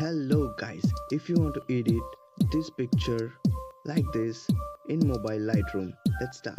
Hello guys, if you want to edit this picture like this in mobile Lightroom, let's start.